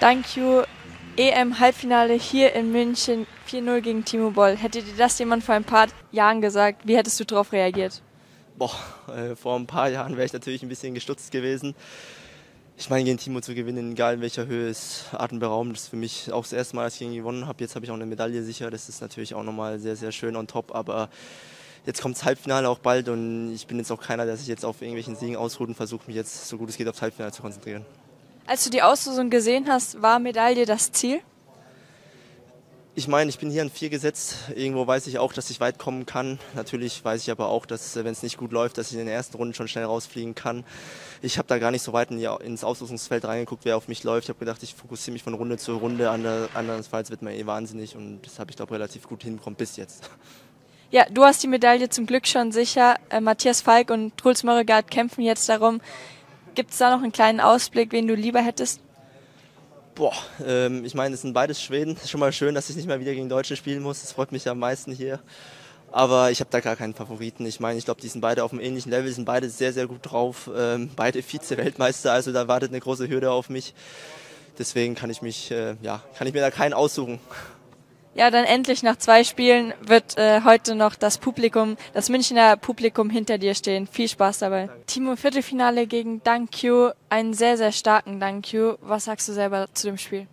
Thank you. EM-Halbfinale hier in München 4-0 gegen Timo Boll. Hätte dir das jemand vor ein paar Jahren gesagt, wie hättest du darauf reagiert? Boah, äh, vor ein paar Jahren wäre ich natürlich ein bisschen gestutzt gewesen. Ich meine, gegen Timo zu gewinnen, egal in welcher Höhe, ist atemberaubend. Das ist für mich auch das erste Mal, dass ich gegen ihn gewonnen habe. Jetzt habe ich auch eine Medaille sicher. Das ist natürlich auch nochmal sehr, sehr schön on top. Aber jetzt kommt das Halbfinale auch bald und ich bin jetzt auch keiner, der sich jetzt auf irgendwelchen Siegen ausruht und versucht, mich jetzt so gut es geht aufs Halbfinale zu konzentrieren. Als du die Auslosung gesehen hast, war Medaille das Ziel? Ich meine, ich bin hier an vier gesetzt. Irgendwo weiß ich auch, dass ich weit kommen kann. Natürlich weiß ich aber auch, dass wenn es nicht gut läuft, dass ich in den ersten Runden schon schnell rausfliegen kann. Ich habe da gar nicht so weit in die, ins Auslosungsfeld reingeguckt, wer auf mich läuft. Ich habe gedacht, ich fokussiere mich von Runde zu Runde. Andernfalls wird man eh wahnsinnig und das habe ich glaube relativ gut hinbekommen bis jetzt. Ja, du hast die Medaille zum Glück schon sicher. Äh, Matthias Falk und Truls Mörregard kämpfen jetzt darum. Gibt es da noch einen kleinen Ausblick, wen du lieber hättest? Boah, ähm, ich meine, es sind beides Schweden. Schon mal schön, dass ich nicht mehr wieder gegen Deutsche spielen muss. Das freut mich am meisten hier. Aber ich habe da gar keinen Favoriten. Ich meine, ich glaube, die sind beide auf einem ähnlichen Level, sind beide sehr, sehr gut drauf. Ähm, beide Vize-Weltmeister, also da wartet eine große Hürde auf mich. Deswegen kann ich mich, äh, ja, kann ich mir da keinen aussuchen. Ja, dann endlich nach zwei Spielen wird äh, heute noch das Publikum, das Münchner Publikum hinter dir stehen. Viel Spaß dabei. Timo, Viertelfinale gegen Dankyu, einen sehr, sehr starken Dankyu. Was sagst du selber zu dem Spiel?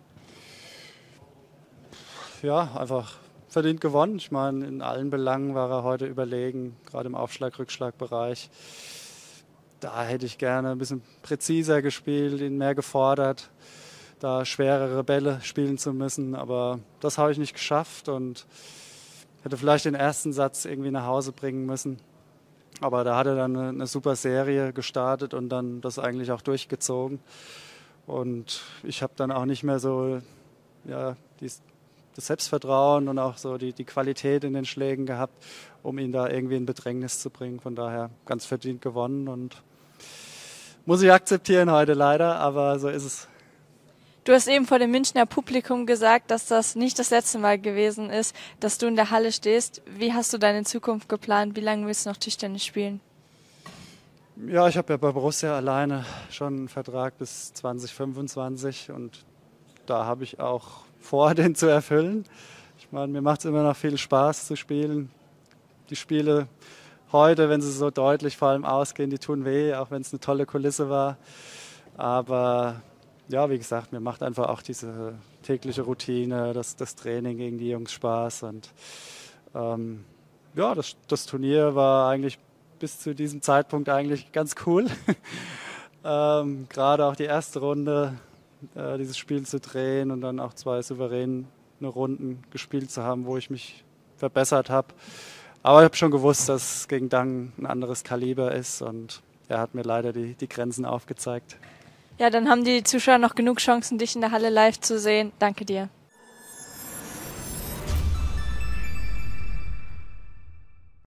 Ja, einfach verdient gewonnen. Ich meine, in allen Belangen war er heute überlegen, gerade im Aufschlag-Rückschlag-Bereich. Da hätte ich gerne ein bisschen präziser gespielt, ihn mehr gefordert da schwerere Bälle spielen zu müssen. Aber das habe ich nicht geschafft und hätte vielleicht den ersten Satz irgendwie nach Hause bringen müssen. Aber da hat er dann eine, eine super Serie gestartet und dann das eigentlich auch durchgezogen. Und ich habe dann auch nicht mehr so ja, dies, das Selbstvertrauen und auch so die, die Qualität in den Schlägen gehabt, um ihn da irgendwie in Bedrängnis zu bringen. Von daher ganz verdient gewonnen und muss ich akzeptieren heute leider, aber so ist es. Du hast eben vor dem Münchner Publikum gesagt, dass das nicht das letzte Mal gewesen ist, dass du in der Halle stehst. Wie hast du deine Zukunft geplant? Wie lange willst du noch Tischtennis spielen? Ja, ich habe ja bei Borussia alleine schon einen Vertrag bis 2025 und da habe ich auch vor, den zu erfüllen. Ich meine, mir macht es immer noch viel Spaß zu spielen. Die Spiele heute, wenn sie so deutlich vor allem ausgehen, die tun weh, auch wenn es eine tolle Kulisse war. Aber ja, wie gesagt, mir macht einfach auch diese tägliche Routine, das, das Training gegen die Jungs Spaß. Und ähm, ja, das, das Turnier war eigentlich bis zu diesem Zeitpunkt eigentlich ganz cool. ähm, Gerade auch die erste Runde, äh, dieses Spiel zu drehen und dann auch zwei souveräne Runden gespielt zu haben, wo ich mich verbessert habe. Aber ich habe schon gewusst, dass gegen Dang ein anderes Kaliber ist und er hat mir leider die, die Grenzen aufgezeigt. Ja, dann haben die Zuschauer noch genug Chancen, dich in der Halle live zu sehen. Danke dir.